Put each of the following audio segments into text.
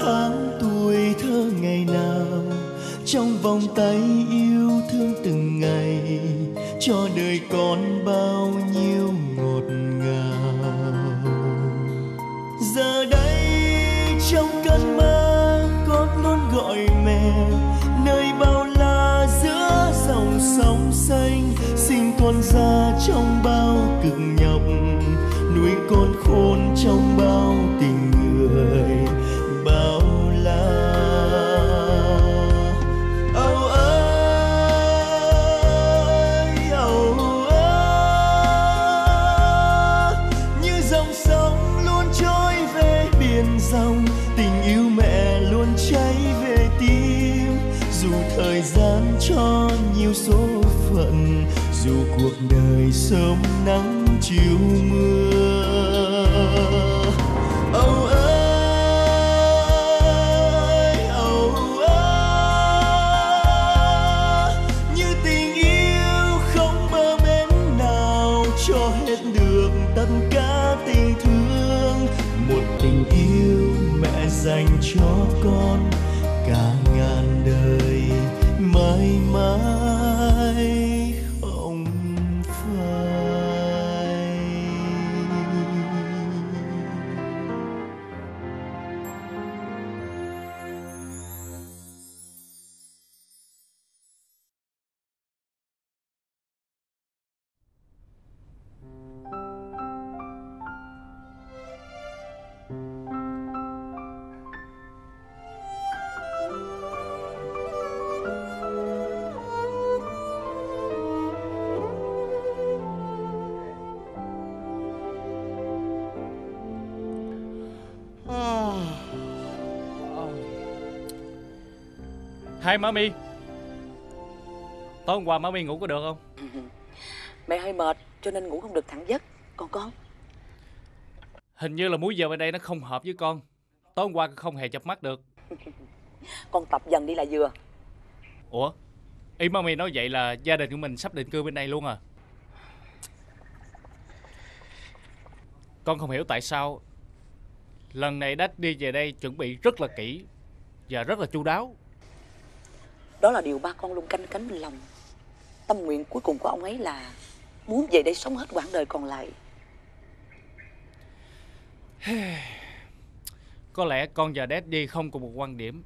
tháng tuổi thơ ngày nào, trong vòng tay yêu thương từng ngày, cho đời con bao nhiêu ngọt ngào. Giờ đây trong cơn mơ, con luôn gọi mẹ, nơi bao la giữa dòng sông xanh sinh con ra trong bao cực đời sớm nắng chiều mưa. Hai Mami. Tối hôm qua Mami ngủ có được không? Mẹ hơi mệt cho nên ngủ không được thẳng giấc. Còn con? Hình như là múi giờ bên đây nó không hợp với con. Tối hôm qua không hề chập mắt được. Con tập dần đi là vừa. Ủa? Ý Mami nói vậy là gia đình của mình sắp định cư bên đây luôn à? Con không hiểu tại sao Lần này Dad đi về đây chuẩn bị rất là kỹ Và rất là chu đáo Đó là điều ba con luôn canh cánh bên lòng. Tâm nguyện cuối cùng của ông ấy là Muốn về đây sống hết quãng đời còn lại. Có lẽ con và Daddy không cùng một quan điểm.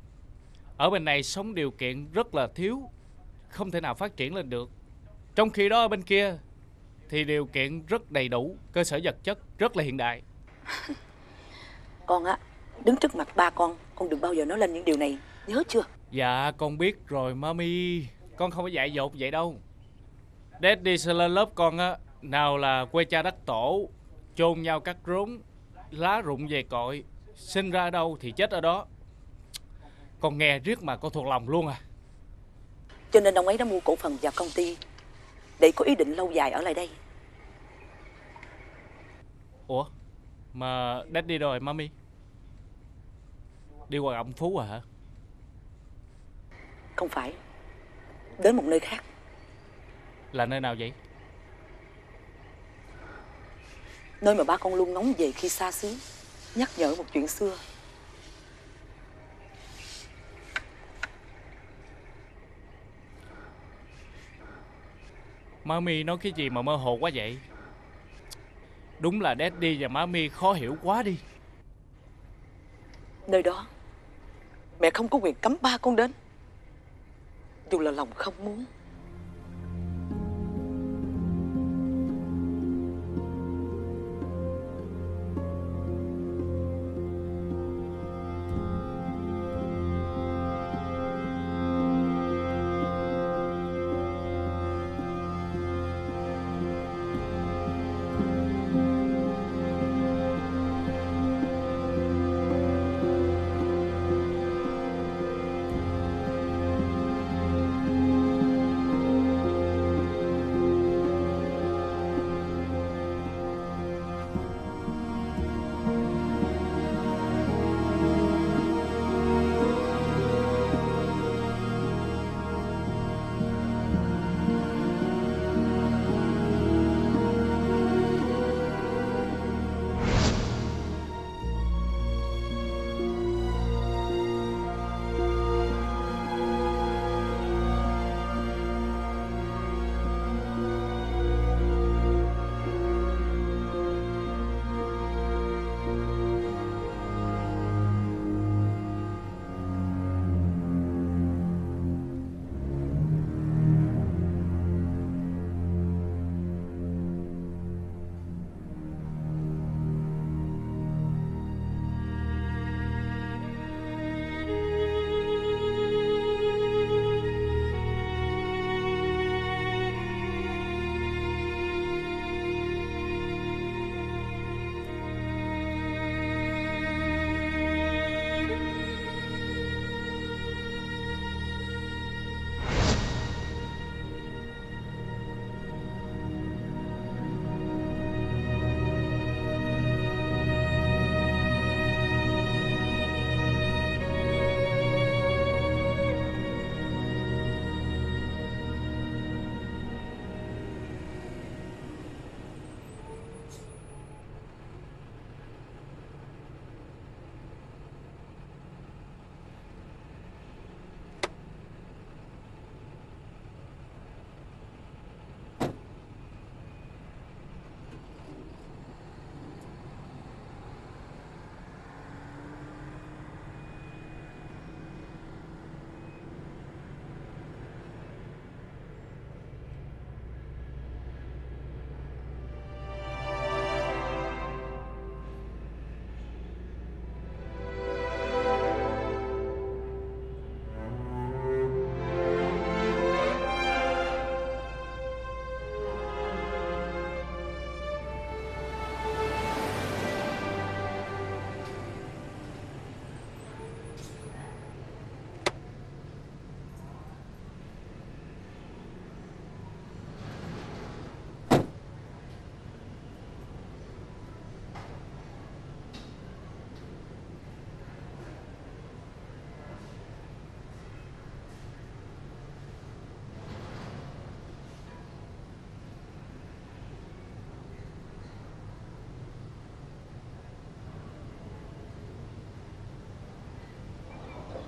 Ở bên này sống điều kiện rất là thiếu Không thể nào phát triển lên được. Trong khi đó ở bên kia Thì điều kiện rất đầy đủ Cơ sở vật chất rất là hiện đại. Con á Đứng trước mặt ba con Con đừng bao giờ nói lên những điều này. Nhớ chưa Dạ con biết rồi mami. Con không có dạy dột vậy đâu. Daddy sẽ lên lớp con á. Nào là quê cha đất tổ Chôn nhau cắt rốn Lá rụng về cội. Sinh ra đâu thì chết ở đó. Con nghe riết mà con thuộc lòng luôn à. Cho nên ông ấy đã mua cổ phần vào công ty Để có ý định lâu dài ở lại đây. Ủa? Mà Daddy rồi mami. Đi qua ông Phú à hả Không phải. Đến một nơi khác. Là nơi nào vậy? Nơi mà ba con luôn ngóng về khi xa xứ Nhắc nhở một chuyện xưa. Mami nói cái gì mà mơ hồ quá vậy? Đúng là Daddy và Mami khó hiểu quá đi. Nơi đó Mẹ không có quyền cấm ba con đến dù là lòng không muốn.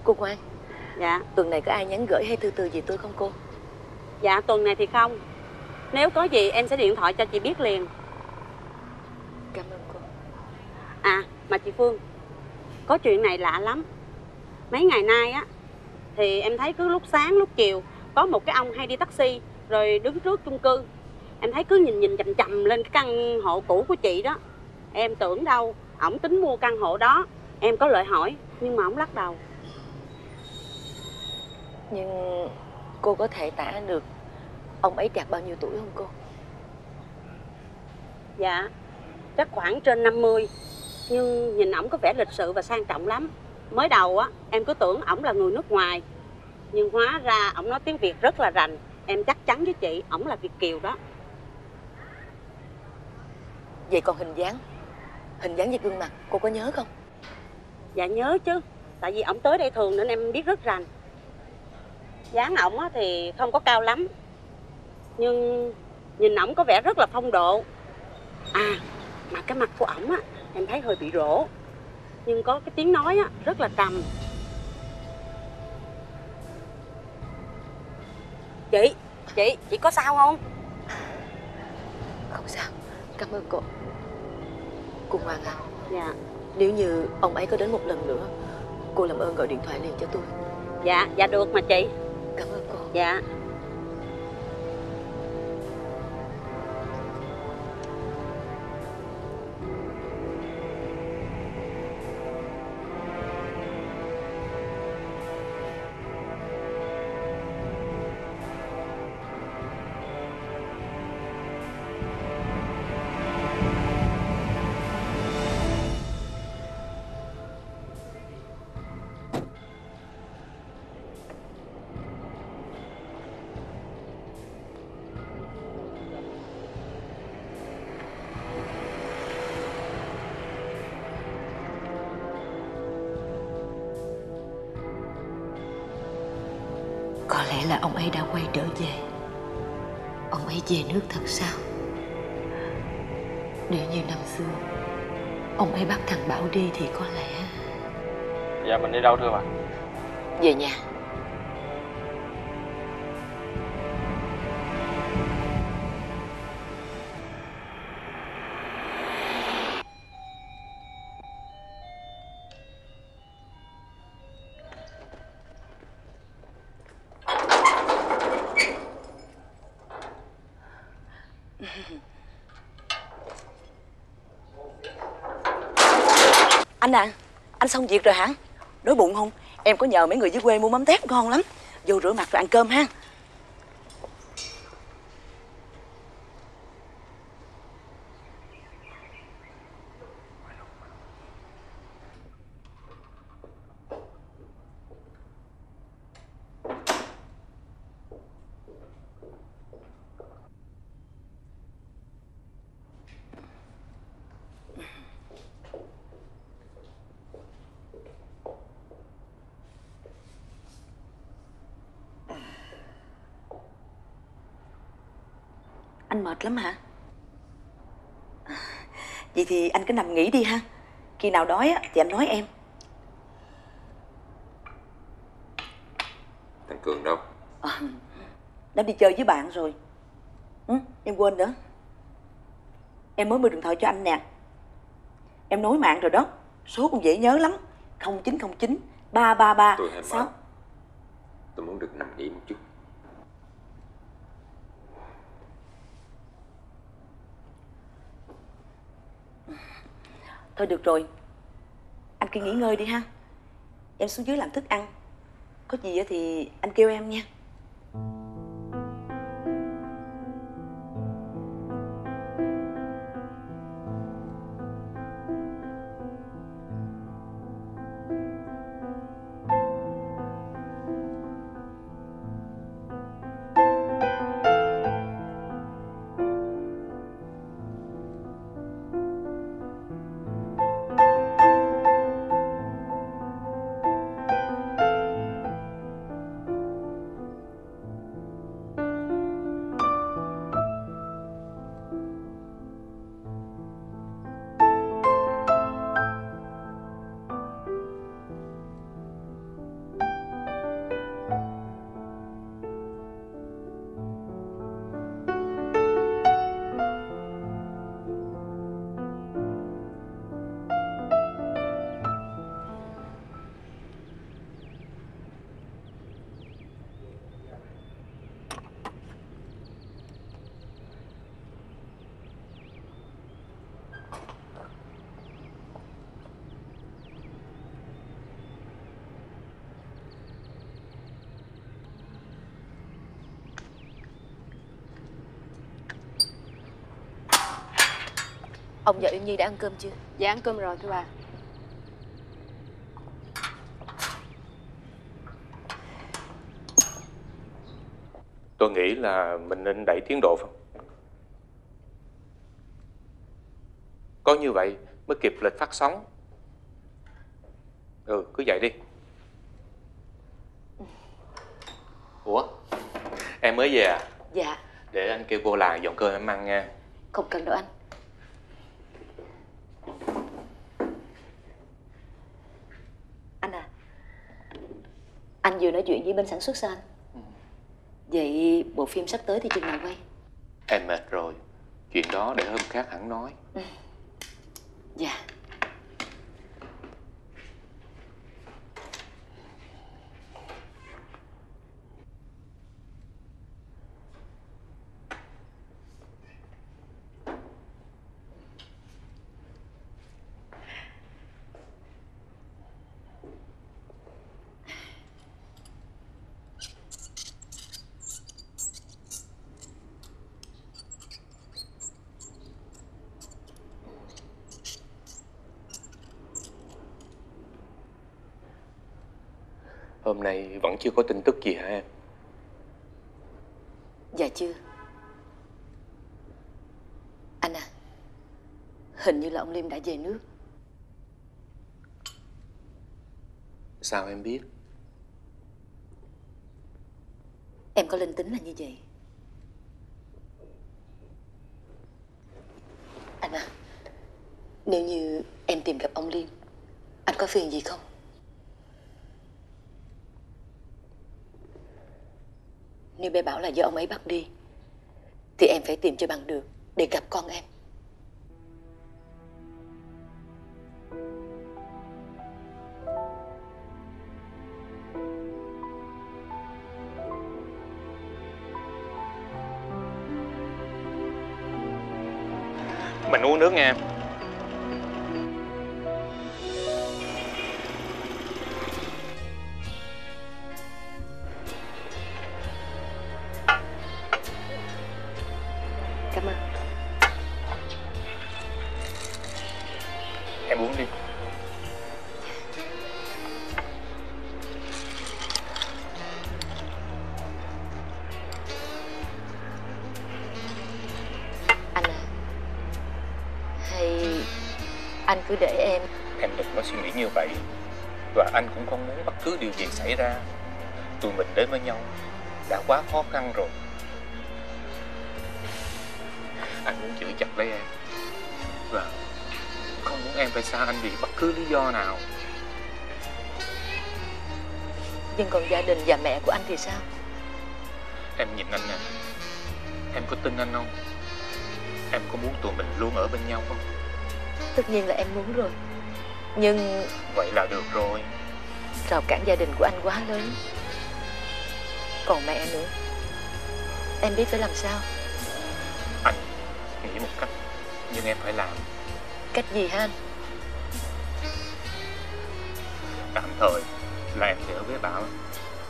Cô Ngoan Dạ. Tuần này có ai nhắn gửi hay thư từ gì tôi không cô? Dạ tuần này thì không. Nếu có gì em sẽ điện thoại cho chị biết liền. Cảm ơn cô. À mà chị Phương Có chuyện này lạ lắm. Mấy ngày nay á Thì em thấy cứ lúc sáng lúc chiều Có một cái ông hay đi taxi Rồi đứng trước chung cư. Em thấy cứ nhìn nhìn chầm chầm lên cái căn hộ cũ của chị đó. Em tưởng đâu Ổng tính mua căn hộ đó. Em có lời hỏi Nhưng mà ổng lắc đầu Nhưng cô có thể tả được Ông ấy chạc bao nhiêu tuổi không cô? Dạ Chắc khoảng trên 50 Nhưng nhìn ổng có vẻ lịch sự và sang trọng lắm. Mới đầu á em cứ tưởng ổng là người nước ngoài. Nhưng hóa ra ổng nói tiếng Việt rất là rành. Em chắc chắn với chị ổng là Việt Kiều đó. Vậy còn hình dáng? Hình dáng và gương mặt cô có nhớ không? Dạ nhớ chứ. Tại vì ổng tới đây thường nên em biết rất rành dáng ổng á thì không có cao lắm. Nhưng nhìn ổng có vẻ rất là phong độ. À mà cái mặt của ổng á em thấy hơi bị rỗ. Nhưng có cái tiếng nói á rất là trầm. Chị, chị, chị có sao không? Không sao. Cảm ơn cô. Cô Ngoan à Dạ, Nếu như ông ấy có đến một lần nữa Cô làm ơn gọi điện thoại liền cho tôi. Dạ, dạ được mà chị Dạ. Ấy bắt thằng Bảo đi thì có lẽ Dạ mình đi đâu thưa bà? Về nhà Anh à. Anh xong việc rồi hả? Đói bụng không? Em có nhờ mấy người dưới quê mua mắm tép ngon lắm. Vô rửa mặt rồi ăn cơm ha. Anh mệt lắm hả? Vậy thì anh cứ nằm nghỉ đi ha. Khi nào đói á, thì anh nói em. Thằng Cường đâu? à, Nó đi chơi với bạn rồi. Ừ, Em quên nữa. Em mới mua điện thoại cho anh nè. Em nối mạng rồi đó. Số cũng dễ nhớ lắm. 0909 333 Tôi hơi 6 mệt Tôi muốn được nằm nghỉ một chút Thôi được rồi. Anh cứ nghỉ ngơi đi ha. Em xuống dưới làm thức ăn. Có gì thì anh kêu em nha. Ông và Uyên Nhi đã ăn cơm chưa? Dạ ăn cơm rồi thưa bà Tôi nghĩ là mình nên đẩy tiến độ không? Có như vậy mới kịp lịch phát sóng. Ừ, cứ vậy đi. Ủa, em mới về à? Dạ Để anh kêu cô là dọn cơm em ăn nha. Không cần đâu anh Anh à Anh vừa nói chuyện với bên sản xuất sao anh? Vậy bộ phim sắp tới thì chừng nào quay? Em mệt rồi. Chuyện đó để hôm khác hẳn nói. Dạ Hôm nay vẫn chưa có tin tức gì hả em? Dạ chưa Anh à Hình như là ông Liêm đã về nước Sao em biết? Em có linh tính là như vậy Anh à Nếu như em tìm gặp ông Liêm Anh có phiền gì không? Bé bảo là do ông ấy bắt đi. Thì em phải tìm cho bằng được Để gặp con em. Xảy ra. Tụi mình đến với nhau đã quá khó khăn rồi. Anh muốn giữ chặt lấy em. Và không muốn em phải xa anh vì bất cứ lý do nào. Nhưng còn gia đình và mẹ của anh thì sao Em nhìn anh nè. Em có tin anh không? Em có muốn tụi mình luôn ở bên nhau không? Tất nhiên là em muốn rồi Nhưng Vậy là được rồi. Rào cản gia đình của anh quá lớn? Còn mẹ nữa. Em biết phải làm sao? Anh nghĩ một cách, nhưng em phải làm. Cách gì ha anh? Tạm thời là em sẽ ở với Bảo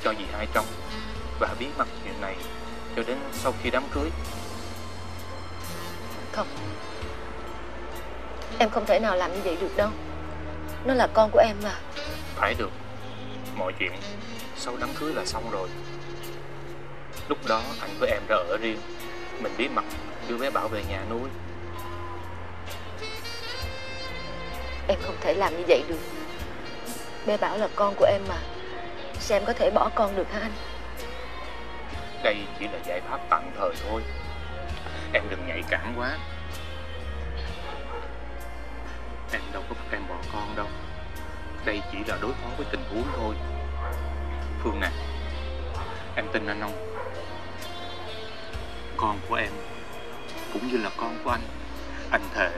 cho dì hai trong và bí mật chuyện này cho đến sau khi đám cưới. Không. Em không thể nào làm như vậy được đâu. Nó là con của em mà. Phải được. Mọi chuyện sau đám cưới là xong rồi. Lúc đó anh với em ra ở riêng. Mình bí mật đưa bé Bảo về nhà nuôi. Em không thể làm như vậy được Bé bảo là con của em mà Sao em có thể bỏ con được hả anh Đây chỉ là giải pháp tạm thời thôi. Em đừng nhạy cảm quá. Em đâu có bắt em bỏ con đâu. Đây chỉ là đối phó với tình huống thôi. Phương nè, em tin anh không? Con của em cũng như là con của anh. Anh thề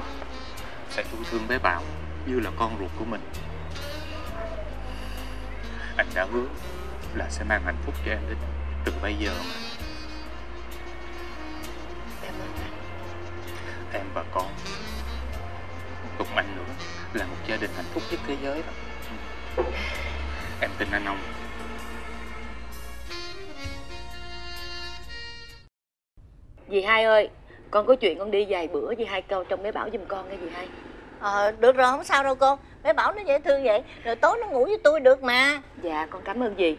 sẽ yêu thương bé Bảo như là con ruột của mình. Anh đã hứa là sẽ mang hạnh phúc cho em đến từ bây giờ mà. Cảm ơn anh em và con cùng anh nữa là một gia đình hạnh phúc nhất thế giới đó em tin anh không? Dì hai ơi con có chuyện con đi vài bữa với hai câu trong bé bảo giùm con nghe gì hay Ờ, được rồi không sao đâu cô Bé bảo nó dễ thương vậy Rồi tối nó ngủ với tôi được mà. Dạ con cảm ơn dì.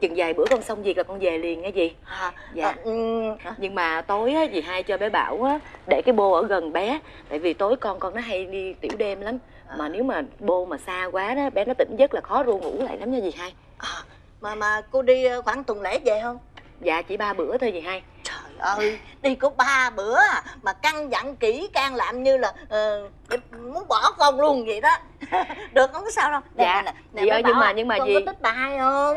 Chừng vài bữa con xong việc là con về liền nghe dì. À, dạ. à, ừ, nhưng mà tối á dì hai cho bé bảo á để cái bô ở gần bé. Tại vì tối con con nó hay đi tiểu đêm lắm mà nếu mà bô mà xa quá đó bé nó tỉnh giấc là khó ru ngủ lại lắm nha dì hai. À, Mà mà cô đi ờ, khoảng tuần lễ về không? Dạ chỉ ba bữa thôi dì hai. Trời ơi Đi có ba bữa à, Mà căn dặn kỹ can làm như là ờ, Muốn bỏ con luôn vậy đó. Được không? Có sao đâu. Nè, Dạ, nè, nè, dì ơi, nhưng mà- à, nhưng mà con dì- có thích bà hai không?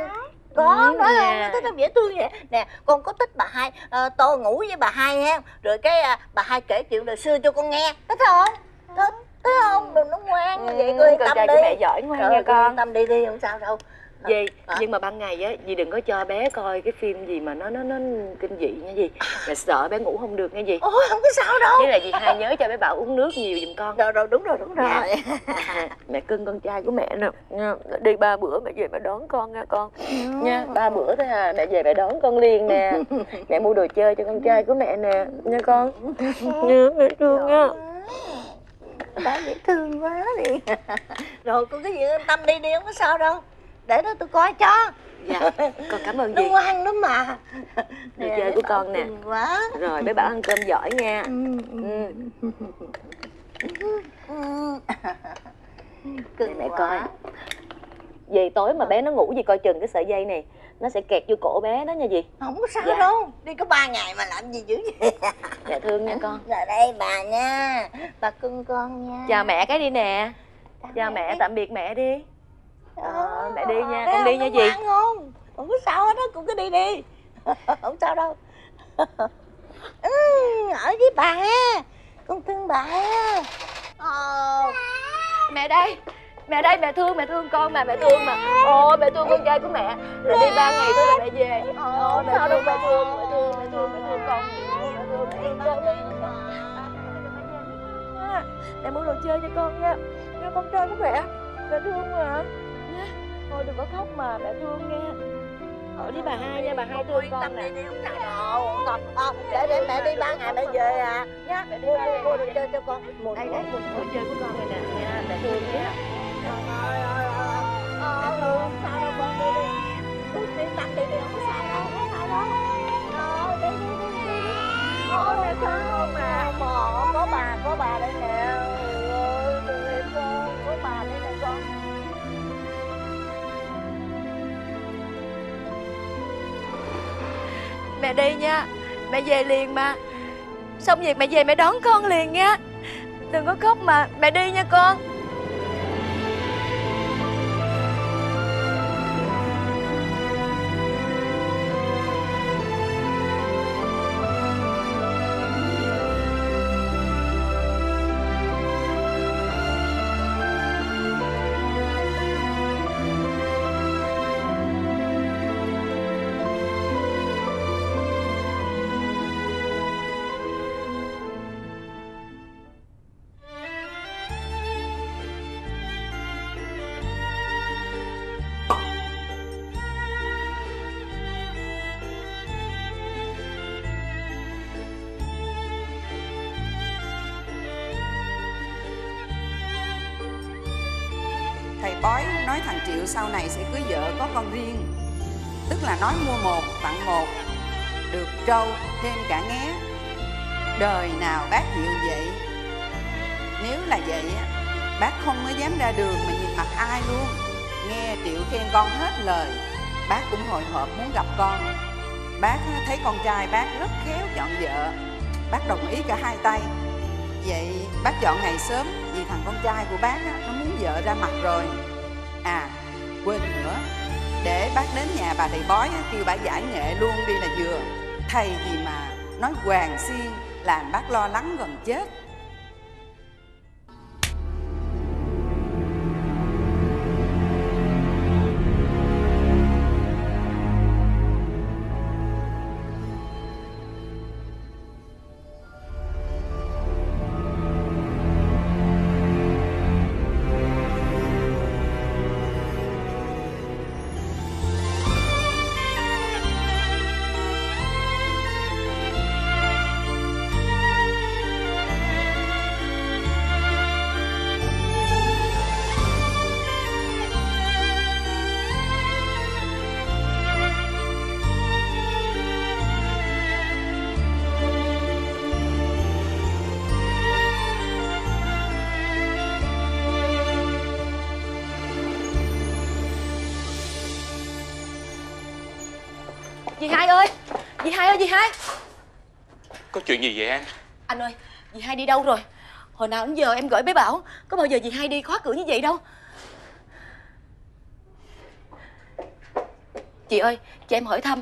Có Ừ, nói dạ. không nó thích nó dễ thương vậy. Nè con có thích bà hai ờ, tôi ngủ với bà hai ha. Rồi cái à, bà hai kể chuyện đời xưa cho con nghe. Thích không? Thích thích không đừng nó ngoan Ừ, vậy con yên tâm đi. mẹ giỏi ngoan Trời nha con. yên tâm đi đi không sao đâu. Dì Hả? nhưng mà ban ngày á dì đừng có cho bé coi cái phim gì mà nó nó nó kinh dị nha dì. Là sợ bé ngủ không được nha dì. Ôi không có sao đâu. Với lại dì hai nhớ cho bé bảo uống nước nhiều giùm con. Rồi rồi đúng rồi đúng rồi. À, mẹ cưng con trai của mẹ nè. Đi ba bữa mẹ về mẹ đón con nha con. Nha ba bữa thôi à mẹ về mẹ đón con liền nè. Mẹ mua đồ chơi cho con trai của mẹ nè. Nha con. Nha mẹ thương nha đã dễ thương quá đi. Rồi con cái gì yên tâm đi đi không có sao đâu. Để đó tôi coi cho. Dạ con cảm ơn nó dì ngoan lắm mà. Đồ chơi của con nè. Cưng quá. Rồi bé bảo ăn cơm giỏi nha. Ừ. ừ. Để cưng mẹ coi. Dì tối mà bé nó ngủ dì coi chừng cái sợi dây này Nó sẽ kẹt vô cổ bé đó nha dì. Không có sao Dạ. đâu. Đi có ba ngày mà làm gì dữ vậy? Mẹ thương nha con. Rồi đây bà nha. Bà cưng con nha. Chào mẹ cái đi nè. Chào mẹ tạm biệt mẹ đi. Ờ, mẹ đi nha, con đi nha dì. không? Không có sao hết á con cứ đi đi. Không sao đâu. Ừ, ở với bà. Ha con thương bà. Ha ờ. Mẹ đây Mẹ đây mẹ thương mẹ thương con mà mẹ thương mà. Ồ mẹ thương con trai của mẹ. Rồi đi ba ngày thôi là mẹ về. Ồ mẹ thương mẹ thương mẹ thương mẹ thương mẹ thương con. Mẹ thương mẹ thương con Mẹ mua đồ chơi cho con nha. Nha con trai của mẹ. Mẹ thương mà. Thôi đừng có khóc mà mẹ thương nha. Ở đi bà hai nha bà hai thương con nè. Đi không đâu không. Ờ, để để mẹ đi ba ngày mẹ về à. Nhá Mẹ đi mua đồ chơi cho con. Mua Đây đồ mua đồ chơi của con này nè Mẹ đi nha. Mẹ về liền mà. Xong việc mẹ về mẹ đón con liền nha. Đừng có khóc mà. Mẹ đi nha con. Sau này sẽ cưới vợ có con riêng. Tức là nói mua một tặng một Được trâu thêm cả nghé Đời nào bác chịu vậy? Nếu là vậy á Bác không mới dám ra đường mà nhìn mặt ai luôn. Nghe Triệu khen con hết lời Bác cũng hồi hộp muốn gặp con. Bác thấy con trai bác rất khéo chọn vợ. Bác đồng ý cả hai tay. Vậy bác chọn ngày sớm vì thằng con trai của bác á, nó muốn vợ ra mặt rồi. À quên nữa. Để bác đến nhà bà thầy bói kêu bà giải nghệ luôn đi là vừa. Thầy gì mà nói hoàng xiên làm bác lo lắng gần chết. Hai ơi Dì hai ơi dì hai. Có chuyện gì vậy em Anh ơi dì hai đi đâu rồi? Hồi nào đến giờ em gọi bé Bảo Có bao giờ dì hai đi khóa cửa như vậy đâu. Chị ơi cho em hỏi thăm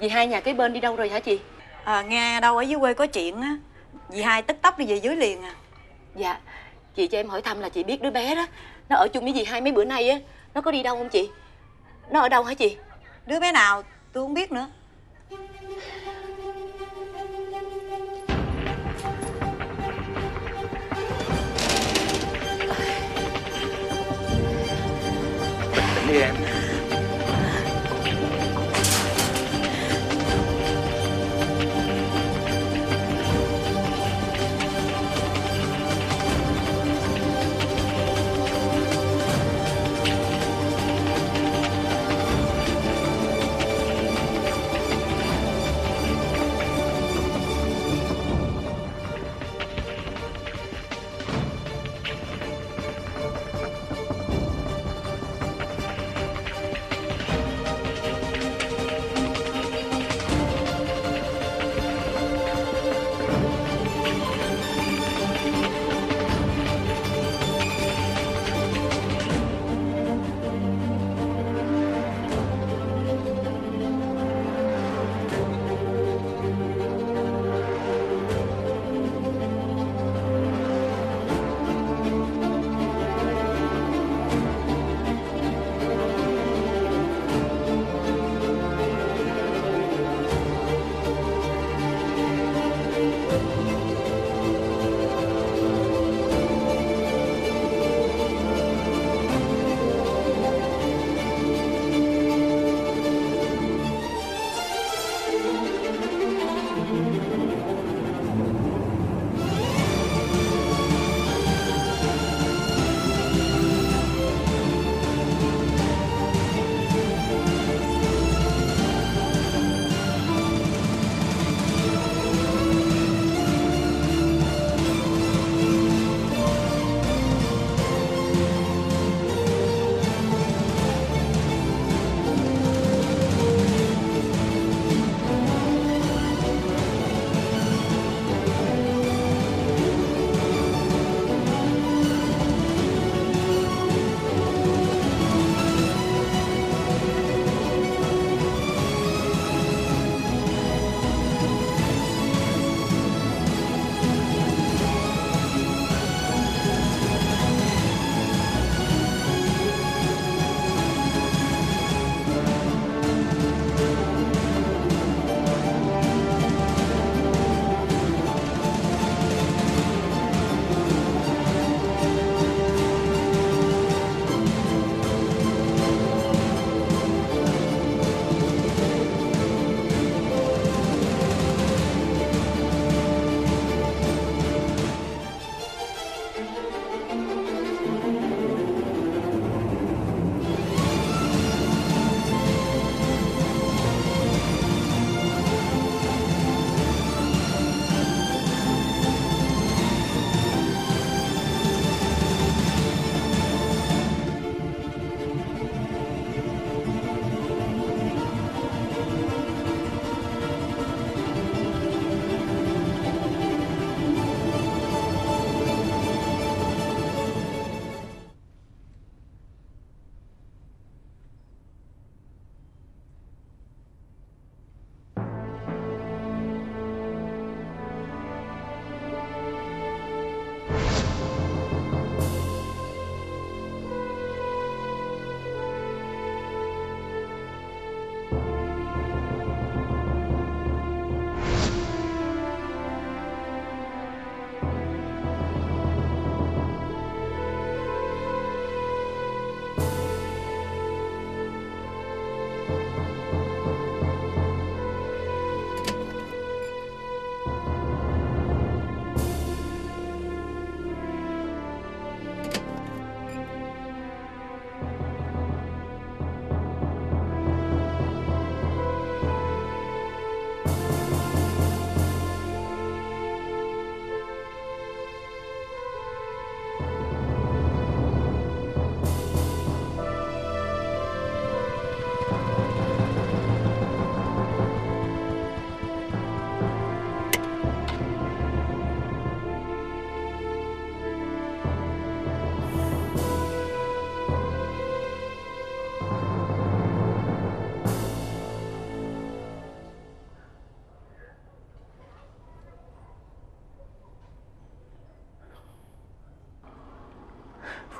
Dì hai nhà cái bên đi đâu rồi hả chị? À, nghe đâu ở dưới quê có chuyện á. Dì hai tức tốc đi về dưới liền à. Dạ Chị cho em hỏi thăm là chị biết đứa bé đó Nó ở chung với dì hai mấy bữa nay á. Nó có đi đâu không chị? Nó ở đâu hả chị? Đứa bé nào tôi không biết nữa Đi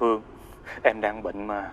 Phương. Em đang bệnh mà.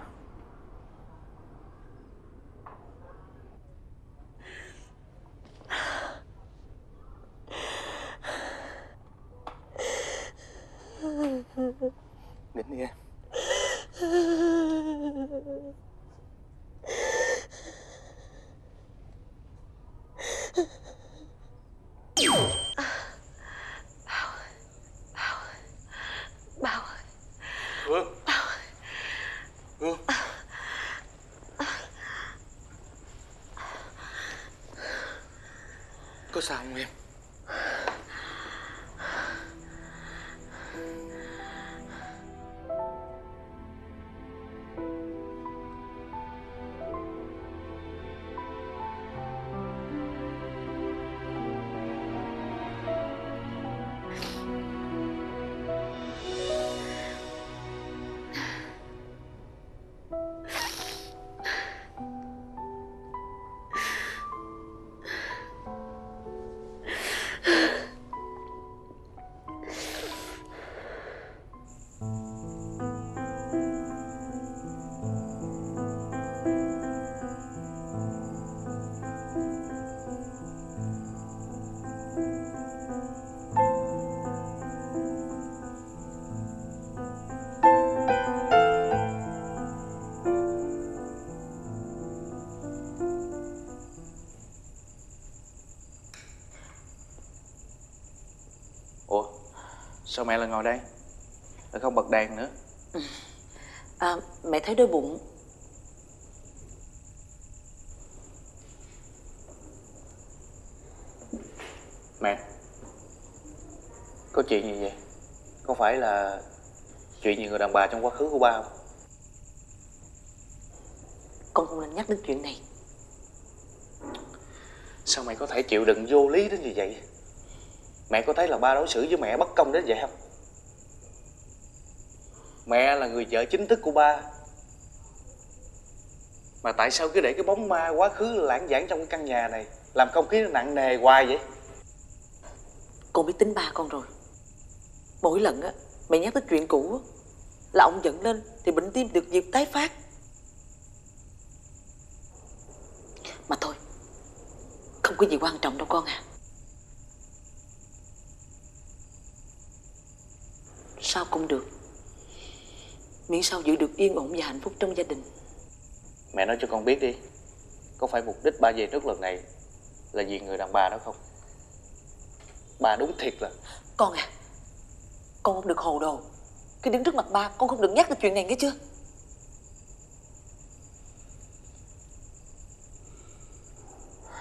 Sao mẹ lại ngồi đây? Lại không bật đèn nữa. À, mẹ thấy đói bụng. Mẹ Có chuyện gì vậy? Có phải là Chuyện gì người đàn bà trong quá khứ của ba không? Con không nên nhắc đến chuyện này. Sao mẹ có thể chịu đựng vô lý đến như vậy Mẹ có thấy là ba đối xử với mẹ bất công đến vậy không? Mẹ là người vợ chính thức của ba. Mà tại sao cứ để cái bóng ma quá khứ lãng vãng trong cái căn nhà này Làm không khí nó nặng nề hoài vậy? Con biết tính ba con rồi. Mỗi lần á mẹ nhắc tới chuyện cũ á, Là ông giận lên Thì bệnh tim được dịp tái phát. Mà thôi Không có gì quan trọng đâu con à. Sao cũng được. Miễn sao giữ được yên ổn và hạnh phúc trong gia đình. Mẹ nói cho con biết đi. Có phải mục đích ba về nước lần này Là vì người đàn bà đó không? Bà đúng thiệt là. Con à Con không được hồ đồ. Khi đứng trước mặt ba Con không được nhắc tới chuyện này nghe chưa?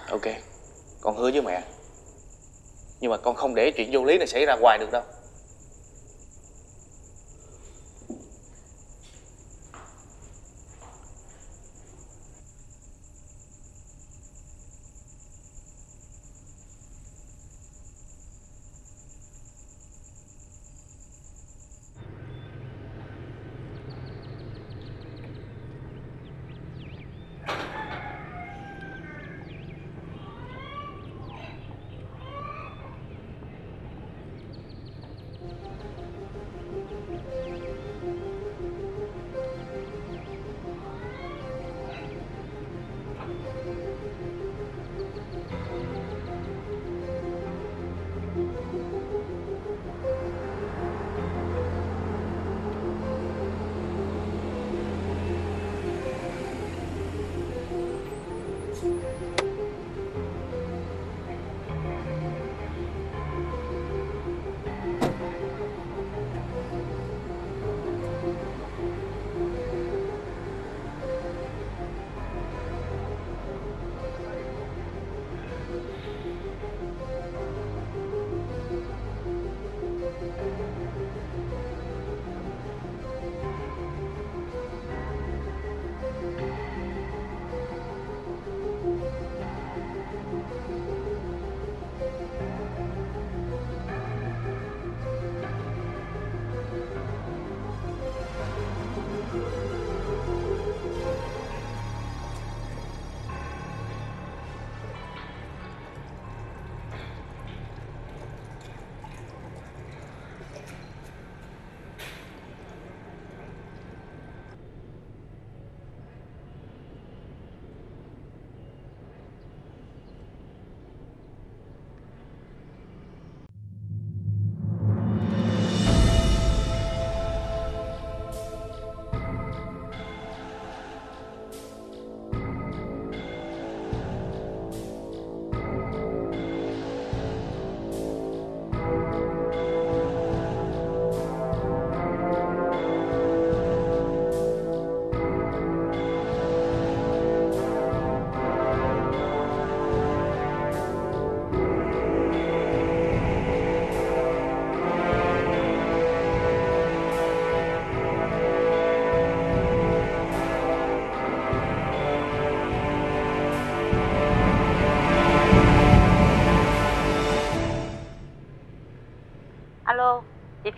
Ok Con hứa với mẹ. Nhưng mà con không để chuyện vô lý này xảy ra hoài được đâu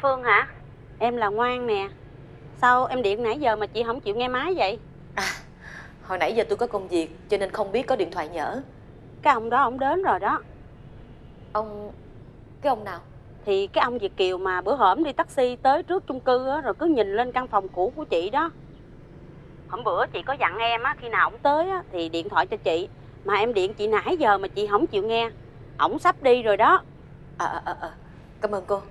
Phương hả? Em là ngoan nè Sao em điện nãy giờ mà chị không chịu nghe máy vậy? Hồi nãy giờ tôi có công việc cho nên không biết có điện thoại nhỡ Cái ông đó ông đến rồi đó Ông... cái ông nào? Thì cái ông Việt Kiều mà bữa hổm đi taxi tới trước chung cư á, rồi cứ nhìn lên căn phòng cũ của chị đó Hôm bữa chị có dặn em á, khi nào ổng tới á, thì điện thoại cho chị Mà em điện chị nãy giờ mà chị không chịu nghe Ổng sắp đi rồi đó À, à, à, à. Cảm ơn cô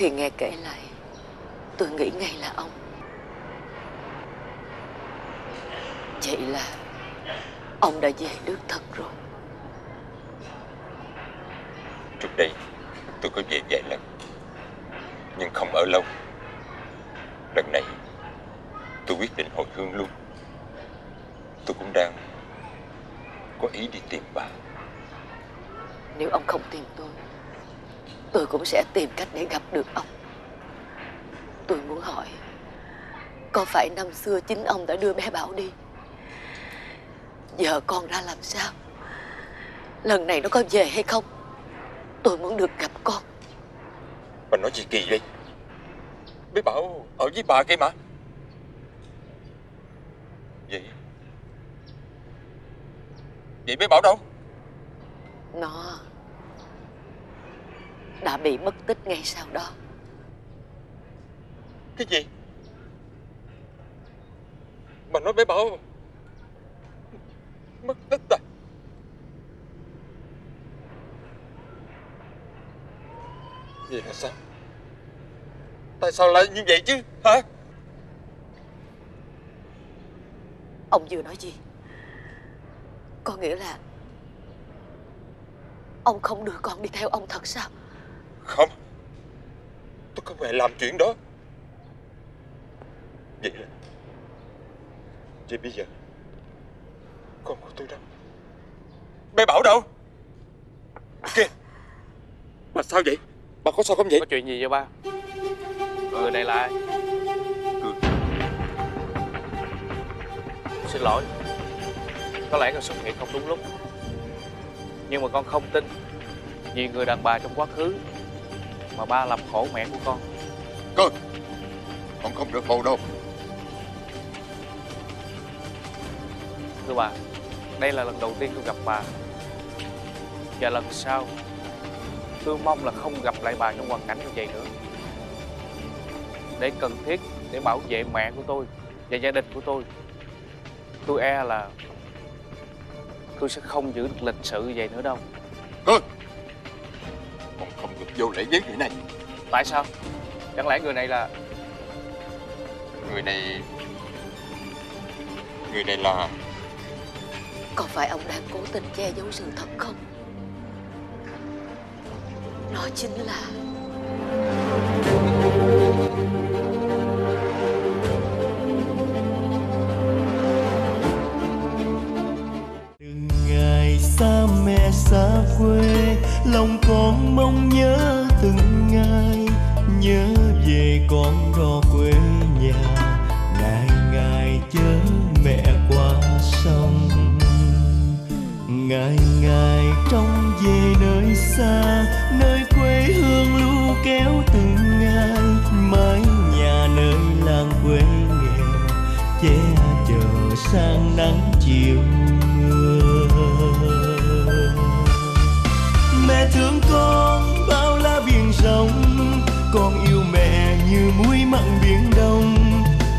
Khi nghe kể lại, Tôi nghĩ ngay là ông. Vậy là Ông đã về nước thật rồi Trước đây tôi có về vài lần Nhưng không ở lâu Lần này tôi quyết định hồi hương luôn Tôi cũng đang có ý đi tìm bà Nếu ông không tìm tôi Tôi cũng sẽ tìm cách để gặp được ông Tôi muốn hỏi Có phải năm xưa chính ông đã đưa bé Bảo đi. Giờ con ra làm sao? Lần này nó có về hay không? Tôi muốn được gặp con. Bà nói gì kỳ vậy? Bé Bảo ở với bà kia mà. Vậy? Vậy bé Bảo đâu? Nó Đã bị mất tích ngay sau đó. Cái gì Bà nói bé Bảo Mất tích à Vậy là sao? Tại sao lại như vậy chứ? Hả? Ông vừa nói gì? Có nghĩa là Ông không đưa con đi theo ông thật sao? Không. Tôi không hề làm chuyện đó. Vậy là Vậy bây giờ Con của tôi đâu Bé Bảo đâu? Kìa! Bà sao vậy? Bà có sao không vậy? Có chuyện gì vậy ba? Người này là ai? Xin lỗi. Có lẽ con xuất hiện không đúng lúc. Nhưng mà con không tin. Vì người đàn bà trong quá khứ Mà ba làm khổ mẹ của con. Con! Con không được bầu đâu Thưa bà. Đây là lần đầu tiên tôi gặp bà. Và lần sau Tôi mong là không gặp lại bà trong hoàn cảnh như vậy nữa. Để cần thiết Để bảo vệ mẹ của tôi Và gia đình của tôi Tôi e là Tôi sẽ không giữ được lịch sự vậy nữa đâu. Con Con không được vô lễ với người này. Tại sao? Chẳng lẽ người này là Người này Người này là có phải ông đang cố tình che giấu sự thật không? Nó chính là từng ngày xa mẹ xa quê, lòng con mong nhớ từng ngày, nhớ về con đò quê. Ngày ngày trong về nơi xa, nơi quê hương lu kéo từng ngày. Mái nhà nơi làng quê nghèo, che chờ sang nắng chiều mưa. Mẹ thương con bao la biển rộng, con yêu mẹ như muối mặn biển đông,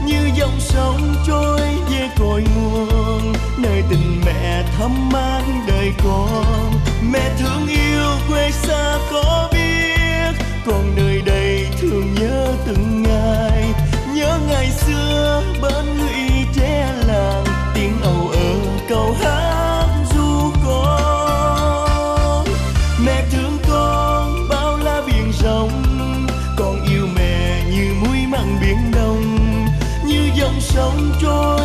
như dòng sông trôi về cội nguồn, nơi tình mẹ thắm mát đời con. Mẹ thương yêu quê xa có biết con nơi đây thương nhớ từng ngày. Nhớ ngày xưa bên lũy tre làng, tiếng ầu ở câu hát ru con mẹ thương con bao la biển rộng, con yêu mẹ như muối mặn biển đông. Như dòng sông trôi